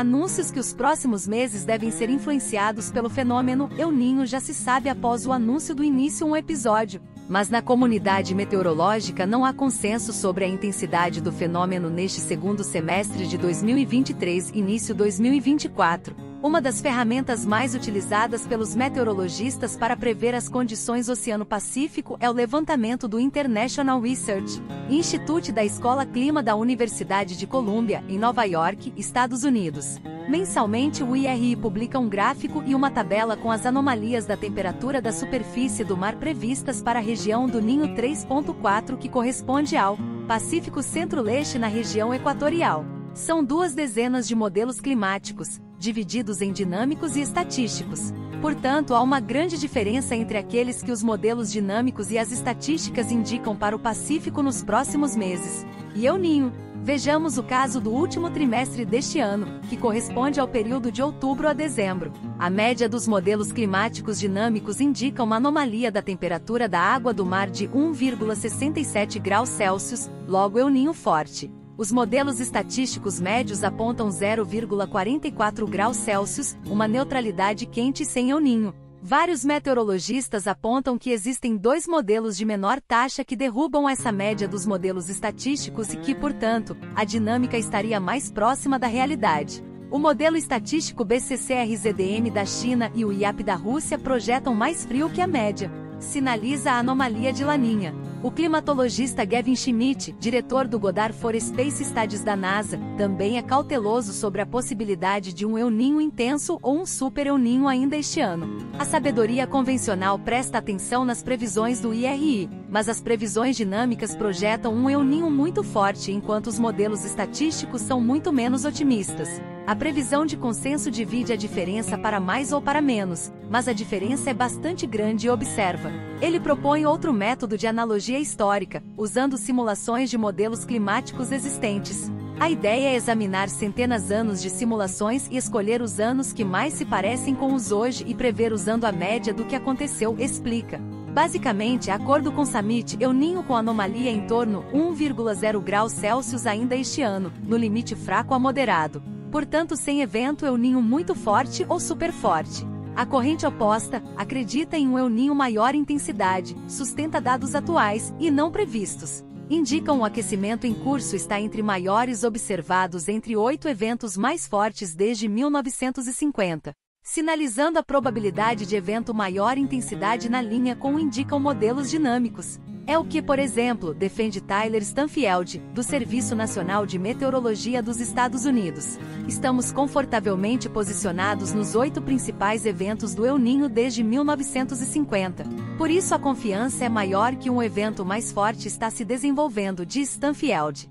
Anúncios que os próximos meses devem ser influenciados pelo fenômeno El Ninho já se sabe após o anúncio do início um episódio. Mas na comunidade meteorológica não há consenso sobre a intensidade do fenômeno neste segundo semestre de 2023 início 2024 uma das ferramentas mais utilizadas pelos meteorologistas para prever as condições Oceano-Pacífico é o levantamento do International Research Institute da Escola Clima da Universidade de Columbia, em Nova York, Estados Unidos. Mensalmente, o IRI publica um gráfico e uma tabela com as anomalias da temperatura da superfície do mar previstas para a região do Ninho 3.4, que corresponde ao Pacífico Centro-Leste na região equatorial. São duas dezenas de modelos climáticos, divididos em dinâmicos e estatísticos. Portanto, há uma grande diferença entre aqueles que os modelos dinâmicos e as estatísticas indicam para o Pacífico nos próximos meses. E El Ninho. Vejamos o caso do último trimestre deste ano, que corresponde ao período de outubro a dezembro. A média dos modelos climáticos dinâmicos indica uma anomalia da temperatura da água do mar de 1,67 graus Celsius, logo El Ninho forte. Os modelos estatísticos médios apontam 0,44 graus Celsius, uma neutralidade quente sem El Ninho. Vários meteorologistas apontam que existem dois modelos de menor taxa que derrubam essa média dos modelos estatísticos e que, portanto, a dinâmica estaria mais próxima da realidade. O modelo estatístico BCC-RZDM da China e o IAP da Rússia projetam mais frio que a média. Sinaliza a anomalia de Laninha. O climatologista Gavin Schmidt, diretor do Goddard Space Studies da NASA, também é cauteloso sobre a possibilidade de um El Ninho intenso ou um Super El Ninho ainda este ano. A sabedoria convencional presta atenção nas previsões do IRI, mas as previsões dinâmicas projetam um El Ninho muito forte enquanto os modelos estatísticos são muito menos otimistas. A previsão de consenso divide a diferença para mais ou para menos, mas a diferença é bastante grande e observa. Ele propõe outro método de analogia histórica, usando simulações de modelos climáticos existentes. A ideia é examinar centenas anos de simulações e escolher os anos que mais se parecem com os hoje e prever usando a média do que aconteceu, explica. Basicamente, acordo com Samit, eu ninho com anomalia em torno 1,0 graus Celsius ainda este ano, no limite fraco a moderado. Portanto, sem evento El Ninho muito forte ou super forte. A corrente oposta acredita em um El Ninho maior intensidade, sustenta dados atuais e não previstos. Indicam o aquecimento em curso está entre maiores observados entre oito eventos mais fortes desde 1950, sinalizando a probabilidade de evento maior intensidade na linha com indicam modelos dinâmicos. É o que, por exemplo, defende Tyler Stanfield, do Serviço Nacional de Meteorologia dos Estados Unidos. Estamos confortavelmente posicionados nos oito principais eventos do El Ninho desde 1950. Por isso a confiança é maior que um evento mais forte está se desenvolvendo, diz Stanfield.